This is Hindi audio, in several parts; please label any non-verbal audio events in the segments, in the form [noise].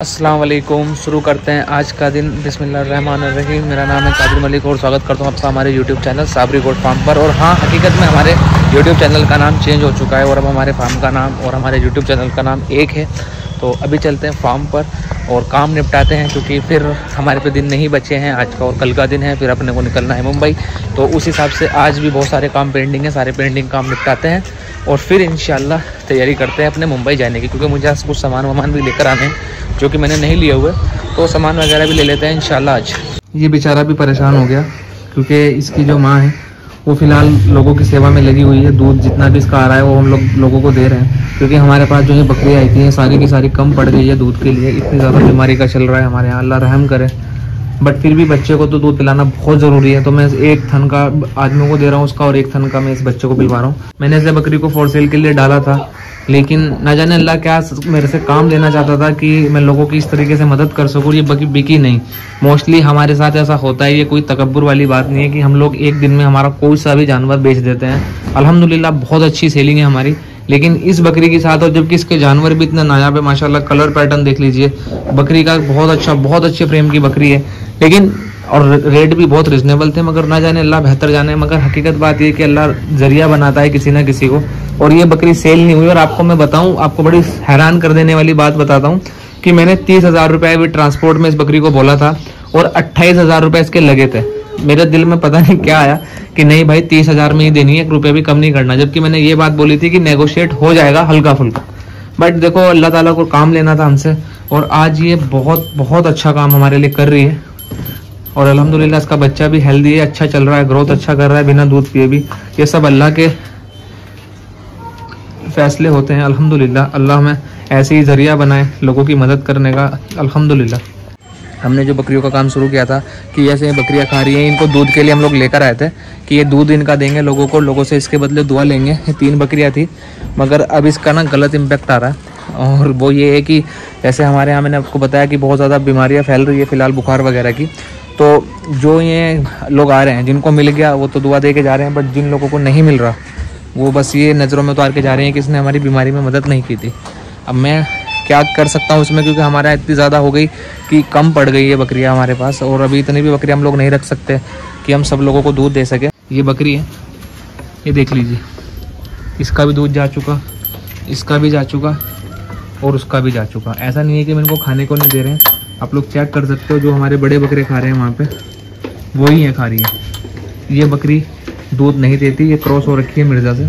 वालेकुम शुरू करते हैं आज का दिन। बिस्मिल्लाहिर्रहमानिर्रहीम, मेरा नाम है कादिर मलिक और स्वागत करता हूँ आपका हमारे YouTube channel Sabri goat farm पर। और हाँ हकीकत में हमारे यूट्यूब चैनल का नाम चेंज हो चुका है और अब हमारे फार्म का नाम और हमारे यूट्यूब चैनल का नाम एक है। तो अभी चलते हैं फार्म पर और काम निपटाते हैं क्योंकि फिर हमारे पे दिन नहीं बचे हैं। आज का और कल का दिन है, फिर अपने को निकलना है मुंबई। तो उस हिसाब से आज भी बहुत सारे काम पेंडिंग है, सारे पेंडिंग काम निपटाते हैं। और फिर इन तैयारी करते हैं अपने मुंबई जाने की, क्योंकि मुझे आज कुछ सामान वामान भी लेकर आने हैं, जो कि मैंने नहीं लिए हुए। तो सामान वगैरह भी ले लेते हैं इन आज। ये बेचारा भी परेशान हो गया, क्योंकि इसकी जो माँ है, वो फ़िलहाल लोगों की सेवा में लगी हुई है। दूध जितना भी इसका आ रहा है, वो हम लोग लोगों को दे रहे हैं, क्योंकि हमारे पास जो ये बकरियाँ आई थी सारी की सारी कम पड़ गई है दूध के लिए। इतनी ज़्यादा बीमारी का चल रहा है हमारे यहाँ। अल्लाह रहम करे। बट फिर भी बच्चे को तो दूध पिलाना बहुत ज़रूरी है तो मैं एक थन का आदमियों को दे रहा हूँ उसका और एक थन का मैं इस बच्चे को पिलवा रहा हूँ। मैंने इसे बकरी को फोर सेल के लिए डाला था, लेकिन न जाने अल्लाह क्या मेरे से काम लेना चाहता था कि मैं लोगों की इस तरीके से मदद कर सकूँ, ये बकी, बिकी नहीं। मोस्टली हमारे साथ ऐसा होता है, ये कोई तकबर वाली बात नहीं है कि हम लोग एक दिन में हमारा कोई सा भी जानवर बेच देते हैं। अल्हम्दुलिल्लाह, बहुत अच्छी सेलिंग है हमारी। लेकिन इस बकरी के साथ, और जबकि इसके जानवर भी इतना नायाब है, माशाल्लाह कलर पैटर्न देख लीजिए। बकरी का बहुत अच्छा बहुत अच्छे फ्रेम की बकरी है। लेकिन, और रेट भी बहुत रिजनेबल थे, मगर ना जाने, अल्लाह बेहतर जाने, मगर हकीकत बात ये कि अल्लाह ज़रिया बनाता है किसी ना किसी को। और ये बकरी सेल नहीं हुई, और आपको मैं बताऊँ, आपको बड़ी हैरान कर देने वाली बात बताता हूँ कि मैंने तीस हज़ार रुपये भी ट्रांसपोर्ट में इस बकरी को बोला था, और अट्ठाईस हज़ार रुपये इसके लगे थे। मेरे दिल में पता नहीं क्या आया कि नहीं भाई, तीस हज़ार में ही देनी है, एक रुपये भी कम नहीं करना। जबकि मैंने ये बात बोली थी कि नेगोशिएट हो जाएगा हल्का फुल्का बट देखो, अल्लाह ताला को काम लेना था हमसे, और आज ये बहुत बहुत अच्छा काम हमारे लिए कर रही है। और अल्हम्दुलिल्लाह इसका बच्चा भी हेल्दी है अच्छा चल रहा है ग्रोथ अच्छा कर रहा है, बिना दूध पिए भी। ये सब अल्लाह के फैसले होते हैं, अल्हम्दुलिल्लाह। अल्लाह हमें ऐसे ही ज़रिया बनाए, लोगों की मदद करने का, अल्हम्दुलिल्लाह। हमने जो बकरियों का काम शुरू किया था कि ऐसे बकरियाँ खा रही हैं, इनको दूध के लिए हम लोग लेकर आए थे कि ये दूध इनका देंगे लोगों को, लोगों से इसके बदले दुआ लेंगे। तीन बकरियाँ थी, मगर अब इसका ना गलत इम्पैक्ट आ रहा है। और वो ये है कि जैसे हमारे यहाँ मैंने आपको बताया कि बहुत ज़्यादा बीमारियाँ फैल रही है फ़िलहाल बुखार वगैरह की। तो जो ये लोग आ रहे हैं, जिनको मिल गया, वो तो दुआ दे के जा रहे हैं बट जिन लोगों को नहीं मिल रहा, वो बस ये नज़रों में उतार के जा रहे हैं कि इसने हमारी बीमारी में मदद नहीं की थी। अब मैं क्या कर सकता हूँ उसमें? क्योंकि हमारा इतनी ज़्यादा हो गई कि कम पड़ गई है बकरियाँ हमारे पास। और अभी इतनी भी बकरियाँ हम लोग नहीं रख सकते कि हम सब लोगों को दूध दे सकें। ये बकरी है। ये देख लीजिए। इसका भी दूध जा चुका। इसका भी जा चुका। और उसका भी जा चुका। ऐसा नहीं है कि मैं इनको खाने को नहीं दे रहे हैं। आप लोग चेक कर सकते हो, जो हमारे बड़े बकरे खा रहे हैं वहाँ पे। वही है, खा रही है। ये बकरी दूध नहीं देती। ये क्रॉस हो रखी है मिर्ज़ा से।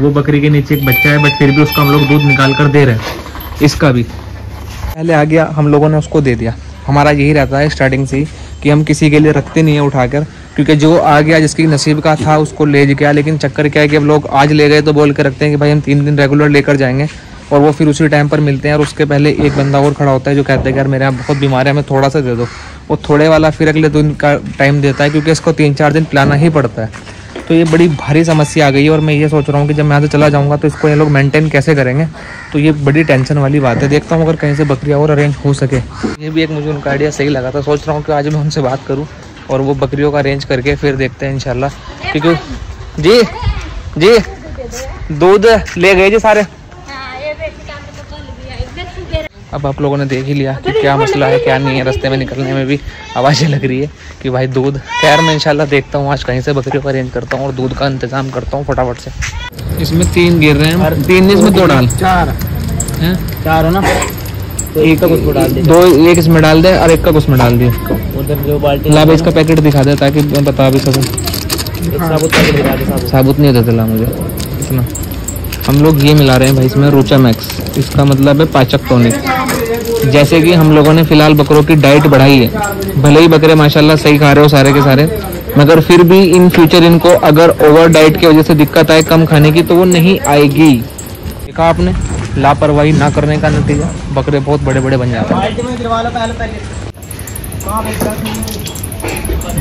वो बकरी के नीचे एक बच्चा है, बट फिर भी उसका हम लोग दूध निकाल कर दे रहे हैं। इसका भी। पहले आ गया, हम लोगों ने उसको दे दिया। हमारा यही रहता है स्टार्टिंग से ही कि हम किसी के लिए रखते नहीं है उठाकर, क्योंकि जो आ गया, जिसकी नसीब का था, उसको ले गया। लेकिन चक्कर क्या है कि अब लोग आज ले गए तो बोल के रखते हैं कि भाई हम तीन दिन रेगुलर लेकर जाएँगे और वो फिर उसी टाइम पर मिलते हैं और उसके पहले एक बंदा और खड़ा होता है जो कहते हैं कि यार मेरे यहाँ बहुत बीमार है, हमें थोड़ा सा दे दो। वो थोड़े वाला फिर अगले दिन का टाइम देता है, क्योंकि इसको तीन चार दिन पिलाना ही पड़ता है। तो ये बड़ी भारी समस्या आ गई और मैं ये सोच रहा हूँ कि जब मैं यहाँ से चला जाऊँगा तो इसको ये लोग मेंटेन कैसे करेंगे? तो ये बड़ी टेंशन वाली बात है। देखता हूँ अगर कहीं से बकरियाँ और अरेंज हो सके। ये भी एक मुझे उनका आइडिया सही लगा था। सोच रहा हूँ कि आज मैं उनसे बात करूँ और वो बकरियों का अरेंज करके फिर देखते हैं इनशाला क्योंकि जी जी। दूध ले गए जी सारे। अब आप लोगों ने देख ही लिया कि क्या मसला है क्या नहीं है रास्ते में निकलने में भी आवाज़ें लग रही है कि भाई दूध। खैर मैं इंशाल्लाह देखता हूँ आज कहीं से बकरियों को अरेंज करता हूँ और दूध का इंतज़ाम करता हूँ फटाफट से। इसमें तीन गिर रहे हैं। तीन इसमें दो डाल। चार। चार हो ना? तो एक का कुछ डाल दे। दो एक इसमें डाल दे और एक का कुछ में डाल दिए उधर जो बाल्टी लाभ इसका पैकेट दिखा दे ताकि मैं बता भी सकूँ। साबुत नहीं देते ला मुझे। इतना हम लोग ये मिला रहे हैं भाई इसमें रोचा मैक्स। इसका मतलब है पाचक टॉनिक। जैसे कि हम लोगों ने फ़िलहाल बकरों की डाइट बढ़ाई है। भले ही बकरे माशाल्लाह सही खा रहे हो सारे के सारे, मगर फिर भी इन फ्यूचर इनको अगर ओवर डाइट की वजह से दिक्कत आए कम खाने की तो वो नहीं आएगी। देखा आपने? लापरवाही ना करने का नतीजा। बकरे बहुत बड़े बड़े बन जाते हैं।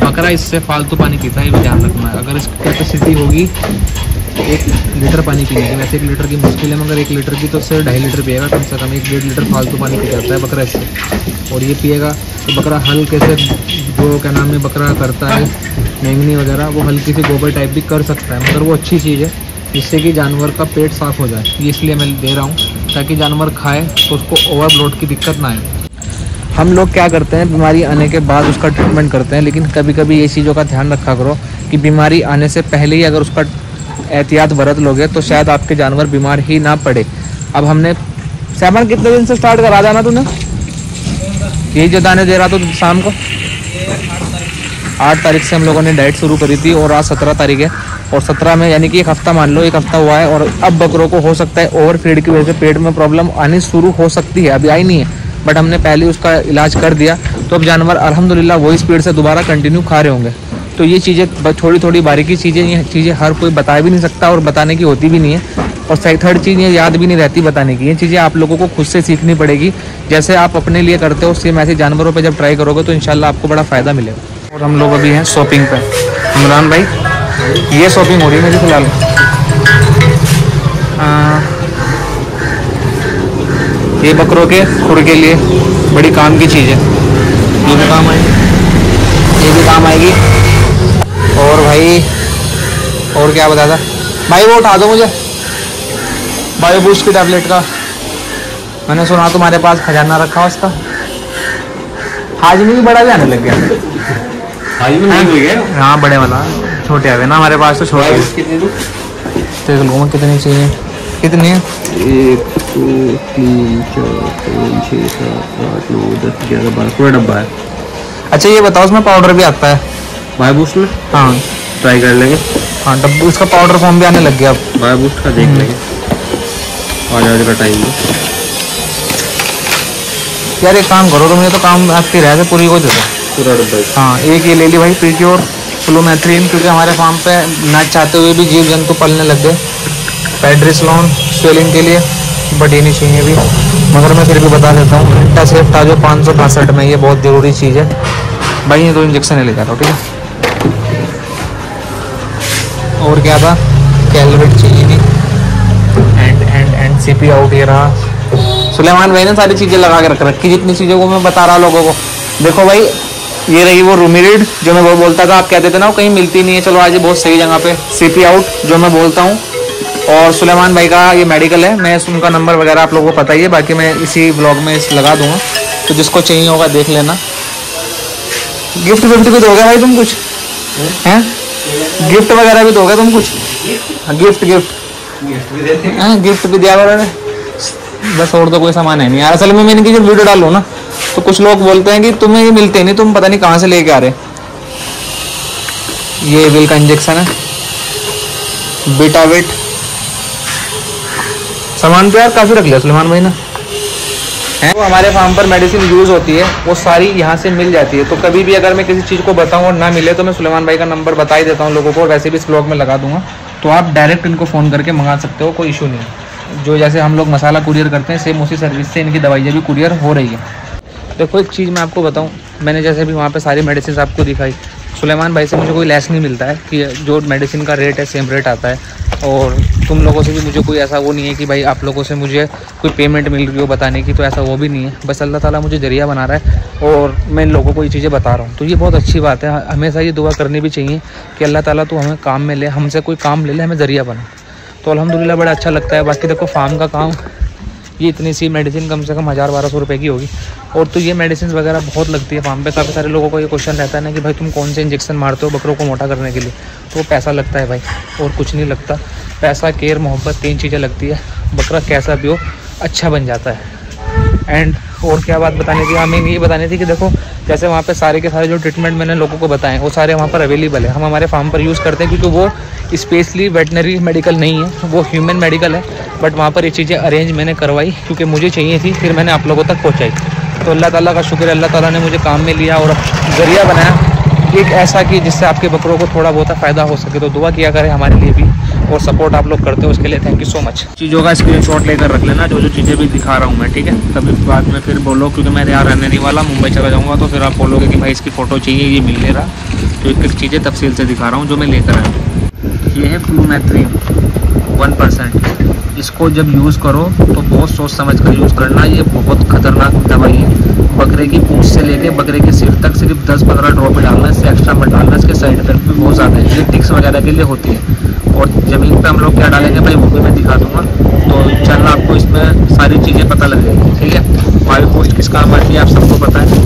बकरा इससे फालतू पानी पीता है ध्यान रखना। अगर इसकी कैपेसिटी होगी एक लीटर पानी पीने वैसे एक लीटर की मुश्किल है, मगर एक लीटर की तो सिर्फ़ ढाई लीटर पिएगा, कम से कम एक डेढ़ लीटर फालतू पानी पी जाता है बकरा इससे। और ये पिएगा तो बकरा हल्के से जो क्या नाम है, बकरा करता है, मैंगनी वगैरह, वो हल्की सी गोबर टाइप भी कर सकता है, मगर वो अच्छी चीज़ है, जिससे कि जानवर का पेट साफ़ हो जाए। ये इसलिए मैं दे रहा हूँ, ताकि जानवर खाए तो उसको ओवरलोड की दिक्कत ना आए। हम लोग क्या करते हैं, बीमारी आने के बाद उसका ट्रीटमेंट करते हैं, लेकिन कभी कभी ये चीज़ों का ध्यान रखा करो, कि बीमारी आने से पहले ही अगर उसका एहतियात बरत लोगे तो शायद आपके जानवर बीमार ही ना पड़े। अब हमने सैमन कितने दिन से स्टार्ट करा जाना तूने? यही जो दाने दे रहा था शाम को? आठ तारीख से हम लोगों ने डाइट शुरू करी थी और आज सत्रह तारीख है। और सत्रह में यानी कि एक हफ़्ता मान लो, एक हफ़्ता हुआ है और अब बकरों को हो सकता है ओवर फ़ीड की वजह से पेट में प्रॉब्लम आनी शुरू हो सकती है। अभी आई नहीं है बट हमने पहले उसका इलाज कर दिया। तो अब जानवर अलहमदिल्ला वही स्पीड से दोबारा कंटिन्यू खा रहे होंगे। तो ये चीज़ें थोड़ी थोड़ी बारीकी चीज़ें, ये चीज़ें हर कोई बता भी नहीं सकता और बताने की होती भी नहीं है। और सही थर्ड चीज़ ये याद भी नहीं रहती बताने की। ये चीज़ें आप लोगों को खुद से सीखनी पड़ेगी। जैसे आप अपने लिए करते हो सेम ऐसे जानवरों पर जब ट्राई करोगे तो इनशाला आपको बड़ा फ़ायदा मिलेगा। और हम लोग अभी हैं शॉपिंग पर इमरान भाई, ये शॉपिंग हो रही है मेरी फ़िलहाल। ये बकरों के खुर के लिए बड़ी काम की चीज़ है। ये भी काम आएगी। ये भी काम आएगी। और भाई और क्या बता था? भाई वो उठा दो मुझे। बायो बूस्ट की टैबलेट का। मैंने सुना तुम्हारे पास खजाना रखा हो उसका। हाजमी भी बड़ा जाने लग गया। हो हाँ बड़े वाला। छोटे आ गए ना हमारे पास तो छोटे। देख लो कितनी चाहिए। कितने? एक दो तीन चार पाँच छः सात आठ नौ दस ग्यारह बारह। पूरा डब्बा है। अच्छा ये बताओ उसमें पाउडर भी आता है। बाय बूस्ट में? हाँ। ट्राई कर लेंगे। हाँ डब्बू उसका पाउडर फॉर्म भी आने लग गया अब। बाय बूस्ट का देख लेंगे। आज आज का टाइम यार एक काम करो तो मुझे तो काम आपके रह पूरी को दे दो। पूरा डब्बा हाँ एक ये ले ली भाई प्रीक्योर फ्लोमेथ्रीन क्योंकि हमारे फार्म पे ना चाहते हुए भी जीव जंतु पलने लग गए। पेड्रिसलोन स्वेलिंग के लिए बट ये नहीं चाहिए भी मगर मैं फिर भी बता देता हूँ घंटा सेफ़ था जो पाँच सौ पैंसठ में ये बहुत ज़रूरी चीज़ है। भाई ये दो इंजेक्शन ले जा रहा हूँ ठीक है? और क्या था? कैलवेट चाहिए थी। And and and C P out ये रहा। सुलेमान भाई ने सारी चीज़ें लगा के रख रखी जितनी चीज़ों को मैं बता रहा लोगों को। देखो भाई ये रही वो रूमिरिड जो मैं वो बोलता था आप कहते थे ना वो कहीं मिलती नहीं है। चलो आज बहुत सही जगह पे सीपी आउट जो मैं बोलता हूँ। और सुलेमान भाई का ये मेडिकल है। मैं उनका नंबर वगैरह आप लोगों को पता ही है। बाकी मैं इसी ब्लॉग में इस लगा दूँगा। तो जिसको चाहिए होगा देख लेना। गिफ्ट विफ्ट भी दोगे भाई तुम कुछ? हैं? गिफ्ट वगैरह भी दोगे तुम कुछ? गिफ्ट गिफ्ट हाँ। गिफ्ट भी दिया बस और तो कोई सामान है नहीं यार। असल में मैंने की जब वीडियो डालू ना तो कुछ लोग बोलते हैं कि तुम्हें ये मिलते नहीं तुम पता नहीं कहाँ से लेके आ रहे। ये बिल का इंजेक्शन है। बेटावेट सामान तो यार काफ़ी रख लिया सलमान भाई ना। है, वो हमारे फार्म पर मेडिसिन यूज़ होती है, वो सारी यहाँ से मिल जाती है। तो कभी भी अगर मैं किसी चीज़ को बताऊँ और ना मिले तो मैं सुलेमान भाई का नंबर बता ही देता हूँ लोगों को वैसे भी इस ब्लॉग में लगा दूँगा। तो आप डायरेक्ट इनको फ़ोन करके मंगा सकते हो, कोई इशू नहीं। जो जैसे हम लोग मसाला कुरियर करते हैं सेम उसी सर्विस से इनकी दवाइयाँ भी कुरियर हो रही है। देखो, एक चीज़ मैं आपको बताऊँ, मैंने जैसे भी वहाँ पे सारी मेडिसिन आपको दिखाई। सुलेमान भाई से मुझे कोई लेस नहीं मिलता है कि जो मेडिसिन का रेट है सेम रेट आता है। और तुम लोगों से भी मुझे कोई ऐसा वो नहीं है कि भाई आप लोगों से मुझे कोई पेमेंट मिल रही हो बताने की तो ऐसा वो भी नहीं है। बस अल्लाह ताला मुझे ज़रिया बना रहा है और मैं इन लोगों को ये चीज़ें बता रहा हूँ। तो ये बहुत अच्छी बात है। हमेशा ये दुआ करनी भी चाहिए कि अल्लाह ताला तो हमें काम में ले, हमसे कोई काम ले ले, हमें ज़रिया बना। तो अलहमदिल्ला बड़ा अच्छा लगता है। बाकी देखो फार्म का काम, ये इतनी सी मेडिसिन कम से कम हज़ार बारह सौ रुपये की होगी। और तो ये मेडिसिन वगैरह बहुत लगती है फार्म पे। काफ़ी सारे लोगों को ये क्वेश्चन रहता है ना कि भाई तुम कौन से इंजेक्शन मारते हो बकरों को मोटा करने के लिए? तो पैसा लगता है भाई, और कुछ नहीं लगता। पैसा, केयर, मोहब्बत, तीन चीज़ें लगती है। बकरा कैसा भी हो अच्छा बन जाता है। एंड और क्या बात बताने की हमें ये बतानी थी कि देखो, जैसे वहाँ पे सारे के सारे जो ट्रीटमेंट मैंने लोगों को बताएँ वो सारे वहाँ पर अवेलेबल है। हम हमारे फार्म पर यूज़ करते हैं क्योंकि वो स्पेशली वेटनरी मेडिकल नहीं है, वो ह्यूमन मेडिकल है। बट वहाँ पर ये चीज़ें अरेंज मैंने करवाई, क्योंकि मुझे चाहिए थी, फिर मैंने आप लोगों तक पहुँचाई। तो अल्लाह ताला का शुक्र अल्लाह ताला ने मुझे काम में लिया और ज़रिया बनाया। एक ऐसा कि जिससे आपके बकरों को थोड़ा बहुत फ़ायदा हो सके तो दुआ किया करें हमारे लिए भी और सपोर्ट आप लोग करते हो उसके लिए थैंक यू सो मच चीज़ों का स्क्रीन शॉट लेकर रख लेना जो जो चीज़ें भी दिखा रहा हूँ मैं, ठीक है? तभी बाद में फिर बोलो, क्योंकि मैं यहाँ रहने नहीं वाला, मुंबई चला जाऊँगा तो फिर आप बोलोगे कि भाई इसकी फ़ोटो चाहिए, ये मिल ले रहा। तो एक चीज़ें तफसील से दिखा रहा हूँ, जो मैं लेकर आया ये है फ्लूमैथ्रीन वन परसेंट इसको जब यूज़ करो तो बहुत सोच समझ कर यूज़ करना, ये बहुत ख़तरनाक दवाई है। बकरे की पूछ से लेके बकरे के सिर तक सिर्फ़ 10-15 ड्रॉप डालना इससे एक्स्ट्रा मत डालना, इसके साइड इफ़ेक्ट भी बहुत ज़्यादा है। ये टिक्स वगैरह के लिए होती है। और ज़मीन पर हम लोग क्या डालेंगे भाई, वो भी मैं दिखा दूँगा। तो चलना आपको इसमें सारी चीज़ें पता लग जाएगी, ठीक है? वायु पोस्ट किस काम आती है, आप सबको पता है।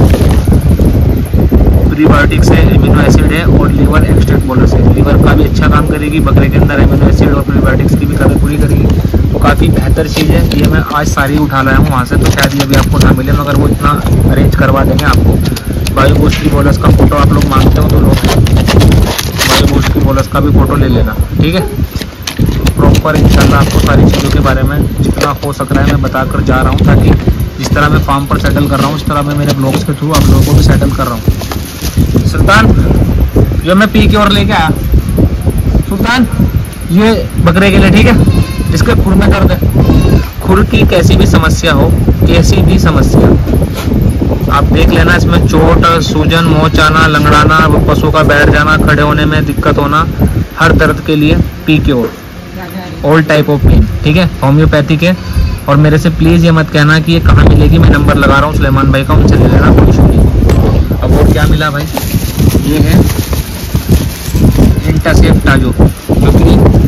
प्रीबायोटिक्स है एमिनो एसिड है और लीवर एक्सट्रेक्ट बोलस है। लीवर का भी अच्छा काम करेगी, बकरे के अंदर एमिनो एसिड और प्रीबायोटिक्स की भी कमी पूरी काफ़ी बेहतर चीज़ है। ये मैं आज सारी उठा लाया हूँ वहाँ से तो शायद ये भी आपको ना मिले, मगर वो इतना अरेंज करवा देंगे आपको। बायो बूस्ट की बोलस का फ़ोटो आप लोग मांगते हो तो लोग बायो बूस्ट की बोलस का भी फ़ोटो ले लेना, ठीक है? प्रॉपर इंशाल्लाह आपको सारी चीज़ों के बारे में जितना हो सक रहा है मैं बताकर जा रहा हूँ, ताकि जिस तरह मैं फार्म पर सेटल कर रहा हूँ, उस तरह मैं मेरे ब्लॉग्स के थ्रू आप लोगों को भी सेटल कर रहा हूँ। सुल्तान जो मैं पी के और लेके आया। सुल्तान, ये बकरे के लिए, ठीक है? जिसके खुर में दर्द है खुर की कैसी भी समस्या हो कैसी भी समस्या। आप देख लेना इसमें चोट, सूजन, मोच आना, लंगड़ाना पशु का बैठ जाना, खड़े होने में दिक्कत होना, हर दर्द के लिए पी के और ऑल टाइप ऑफ़ पेन ठीक है? होम्योपैथी के और मेरे से प्लीज़ ये मत कहना कि ये कहाँ मिलेगी, मैं नंबर लगा रहा हूँ, सुलेमान भाई का, उनसे ले लेना, कोई इशू नहीं। अब और क्या मिला भाई? ये है इंटासेफ टाजो जो कि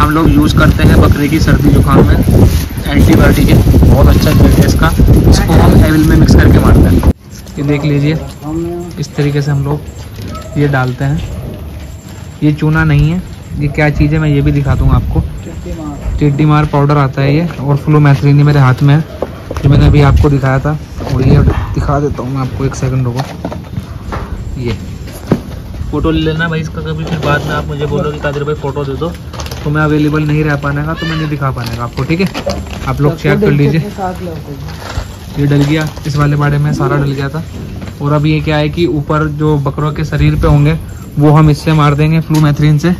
हम लोग यूज़ करते हैं बकरे की सर्दी जुकाम में। एंटीबायोटिक है, बहुत अच्छा है इसका। इसको हम एविल में मिक्स करके मारते हैं। ये देख लीजिए, इस तरीके से हम लोग ये डालते हैं। ये चूना नहीं है, ये क्या चीज़ है मैं ये भी दिखा दूँगा आपको। टिड्डी मार पाउडर आता है ये, और फ्लोमैथ्रीन मेरे हाथ में है, जो मैंने अभी आपको दिखाया था। और ये दिखा देता हूँ मैं आपको एक सेकंड रुको। ये। फ़ोटो ले लेना भाई इसका कभी, फिर बाद में आप मुझे बोलो कि कादिर भाई फ़ोटो दे दो। तो मैं अवेलेबल नहीं रह पाने का तो मैं नहीं दिखा पाने का आपको ठीक है? आप लोग चेक कर लीजिए। ये डल गया इस वाले बाड़े में सारा डल गया था। और अब ये क्या है कि ऊपर जो बकरों के शरीर पे होंगे वो हम इससे मार देंगे फ्लूमैथ्रीन से।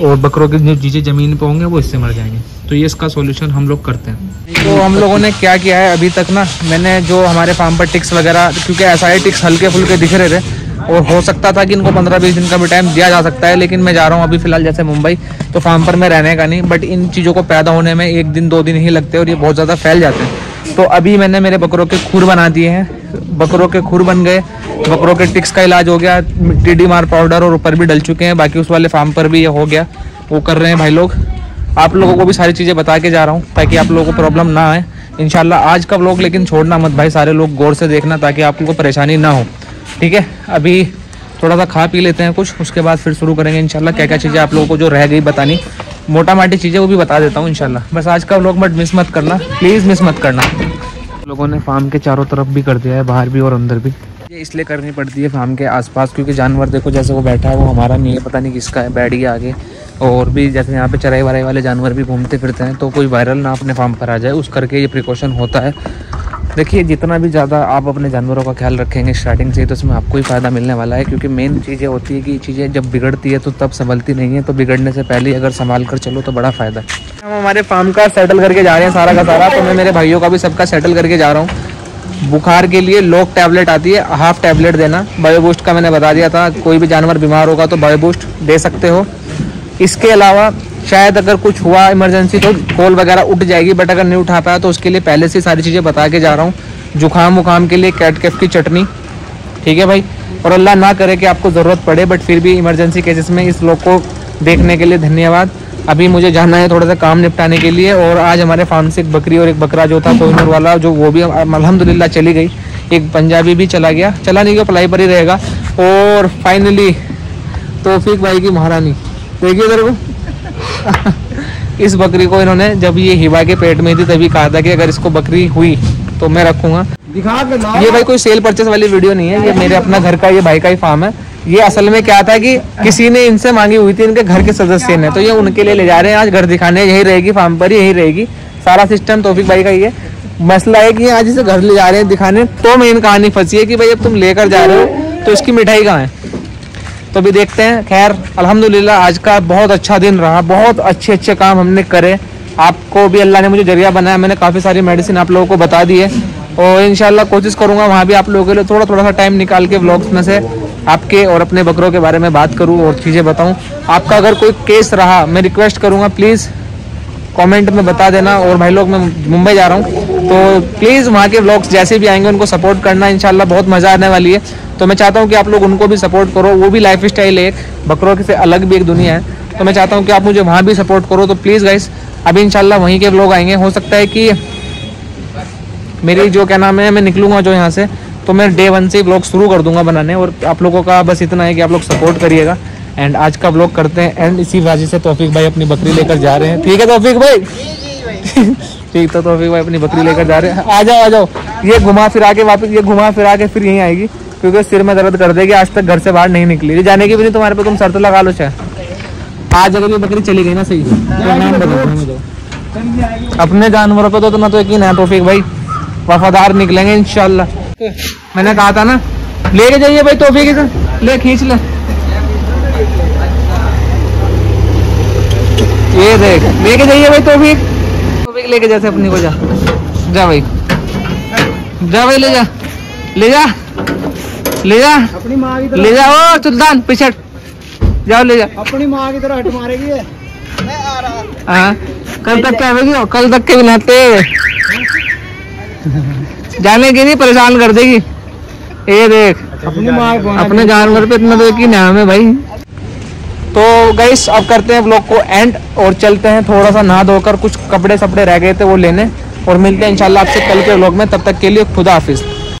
और बकरों के जो जीजे ज़मीन पे होंगे वो इससे मर जाएँगे। तो ये इसका सॉल्यूशन हम लोग करते हैं। तो हम लोगों ने क्या किया है अभी तक ना मैंने जो हमारे फार्म पर टिक्स वगैरह क्योंकि ऐसा ही टिक्स हल्के फुल्के दिख रहे थे और हो सकता था कि इनको पंद्रह बीस दिन का भी टाइम दिया जा सकता है, लेकिन मैं जा रहा हूँ अभी फ़िलहाल जैसे मुंबई तो फार्म पर मैं रहने का नहीं बट इन चीज़ों को पैदा होने में एक दिन, दो दिन ही लगते हैं और ये बहुत ज़्यादा फैल जाते हैं। तो अभी मैंने मेरे बकरों के खुर बना दिए हैं, बकरों के खुर बन गए, बकरों के टिक्स का इलाज हो गया टी मार पाउडर और ऊपर भी डल चुके हैं, बाकी उस वाले फार्म पर भी ये हो गया, वो कर रहे हैं भाई लोग। आप लोगों को भी सारी चीज़ें बता के जा रहा हूँ, ताकि आप लोगों को प्रॉब्लम ना आए। इनशाला आज का ब्लॉग लेकिन छोड़ना मत भाई, सारे लोग गौर से देखना ताकि आप लोगों को परेशानी ना हो। ठीक है? अभी थोड़ा सा खा पी लेते हैं कुछ, उसके बाद फिर शुरू करेंगे इनशाला क्या क्या चीज़ें आप लोगों को जो रह गई बतानी। मोटा माटी चीज़ें वो भी बता देता हूँ इनशाला बस आज का लोग मत मिस मत करना प्लीज़ मिस मत करना। लोगों ने फार्म के चारों तरफ़ भी कर दिया है, बाहर भी और अंदर भी। ये इसलिए करनी पड़ती है फार्म के आसपास, क्योंकि जानवर देखो जैसे वो बैठा है, वो हमारा नहीं है, पता नहीं किसका है, बैठ गया आगे। और भी जैसे यहाँ पे चराई वराई वाले जानवर भी घूमते फिरते हैं तो कोई वायरल ना अपने फार्म पर आ जाए, उस करके ये प्रिकॉशन होता है। देखिए, जितना भी ज़्यादा आप अपने जानवरों का ख्याल रखेंगे स्टार्टिंग से तो उसमें आपको ही फ़ायदा मिलने वाला है, क्योंकि मेन चीज़ें होती है कि चीज़ें जब बिगड़ती है तो तब संभलती नहीं है तो बिगड़ने से पहले अगर संभाल कर चलो तो बड़ा फ़ायदा है। हम हमारे फार्म का सेटल करके जा रहे हैं सारा का सारा तो मैं मेरे भाइयों का भी सबका सेटल करके जा रहा हूँ। बुखार के लिए लोक टैबलेट आती है हाफ़ टैबलेट देना। बायोबूस्ट का मैंने बता दिया था, कोई भी जानवर बीमार होगा तो बायोबूस्ट दे सकते हो। इसके अलावा शायद अगर कुछ हुआ इमरजेंसी तो कॉल वगैरह उठ जाएगी बट अगर नहीं उठा पाया तो उसके लिए पहले से सारी चीज़ें बता के जा रहा हूँ। जुकाम वुकाम के लिए, कैट कैफ की चटनी। ठीक है भाई? और अल्लाह ना करे कि आपको ज़रूरत पड़े बट फिर भी इमरजेंसी केसेस में इस लोग को देखने के लिए धन्यवाद। अभी मुझे जाना है थोड़ा सा काम निपटाने के लिए, और आज हमारे फार्म से एक बकरी और एक बकरा जो था कोहिनूर वाला, जो वो भी अलहमदिल्ला चली गई। एक पंजाबी भी चला गया। चला नहीं गया, पलाई पर ही रहेगा। और फाइनली तोफीक भाई की महारानी। देखिए इधर को। [laughs] इस बकरी को इन्होंने जब ये हिबा के पेट में थी तभी कहा था कि अगर इसको बकरी हुई तो मैं रखूँगा। दिखा ये भाई कोई सेल परचेस वाली वीडियो नहीं है ये मेरे अपना घर का ये भाई का ही फार्म है। ये असल में क्या था कि किसी ने इनसे मांगी हुई थी इनके घर के सदस्य ने। तो ये उनके लिए ले जा रहे हैं आज घर दिखाने यही रहेगी फार्म पर यही रहेगी। सारा सिस्टम तोफिक भाई का ही है। मसला है कि आज इसे घर ले जा रहे हैं दिखाने। तो मेन कहानी फंसी है कि भाई अब तुम लेकर जा रहे हो तो इसकी मिठाई कहाँ है? तो अभी देखते हैं। खैर, अल्हम्दुलिल्लाह, आज का बहुत अच्छा दिन रहा। बहुत अच्छे अच्छे काम हमने करे। आपको भी अल्लाह ने मुझे ज़रिया बनाया। मैंने काफ़ी सारी मेडिसिन आप लोगों को बता दी है और इनशाला कोशिश करूँगा वहाँ भी आप लोगों के लिए थोड़ा थोड़ा सा टाइम निकाल के ब्लॉग्स में से आपके और अपने बकरों के बारे में बात करूँ और चीज़ें बताऊँ। आपका अगर कोई केस रहा, मैं रिक्वेस्ट करूँगा प्लीज़ कमेंट में बता देना। और भाई लोग, मैं मुंबई जा रहा हूँ। तो प्लीज़ वहाँ के ब्लॉग्स जैसे भी आएँगे उनको सपोर्ट करना इंशाल्लाह बहुत मज़ा आने वाली है। तो मैं चाहता हूँ कि आप लोग उनको भी सपोर्ट करो वो भी लाइफ स्टाइल है एक बकरों से अलग भी एक दुनिया है। तो मैं चाहता हूँ कि आप मुझे वहाँ भी सपोर्ट करो। तो प्लीज़ गाइस अभी इंशाल्लाह वहीं के ब्लॉग आएँगे। हो सकता है कि मेरी जो क्या नाम है मैं निकलूँगा जो यहाँ से तो मैं डे वन से ब्लॉग शुरू कर दूँगा बनाने। और आप लोगों का बस इतना है कि आप लोग सपोर्ट करिएगा। एंड आज का ब्लॉग करते हैं। एंड इसी वजह से तौफीक भाई अपनी बकरी लेकर जा रहे हैं। ठीक है तौफीक भाई। [laughs] ठीक तो तौफीक भाई अपनी बकरी लेकर जा रहे हैं। आ जाओ आ जाओ। ये घुमा फिरा के वापस ये घुमा फिरा के फिर यहीं आएगी, क्योंकि सिर में दर्द कर देगी, आज तक घर से बाहर नहीं निकली। जाने की भी नहीं, तुम्हारे पे तुम शर्त लगा लो चाहे। आज अगर ये बकरी चली गई ना सही तो अपने जानवरों पे तो इतना तो यकीन है, तौफीक भाई। वफादार निकलेंगे, इंशाल्लाह। मैंने कहा था ना लेके जाइए भाई तौफीक ले, खींच ले। ये देख लेके जाइए भाई तौफीक। तौफीक लेके जैसे अपनी को जा। जा भाई। जा भाई ले जा। ले जा। ले जा। अपनी माँ की तरह ले जा। ओ सुल्तान पीछे जाओ ले जा। अपनी माँ की तरह हट मारेगी ये। मैं आ रहा हाँ। कल तक क्या आवेगी कल तक के भी नहाते जाने की नहीं परेशान कर देगी। ये देख। अपनी माँ अपने जानवर पे इतना तो यकीन है हमें भाई। तो गाइस अब करते हैं ब्लॉग को एंड और चलते हैं। थोड़ा सा नहा धोकर कुछ कपड़े सपड़े रह गए थे वो लेने। और मिलते हैं इंशाल्लाह आपसे कल के ब्लॉग में। तब तक के लिए खुदा हाफिज़।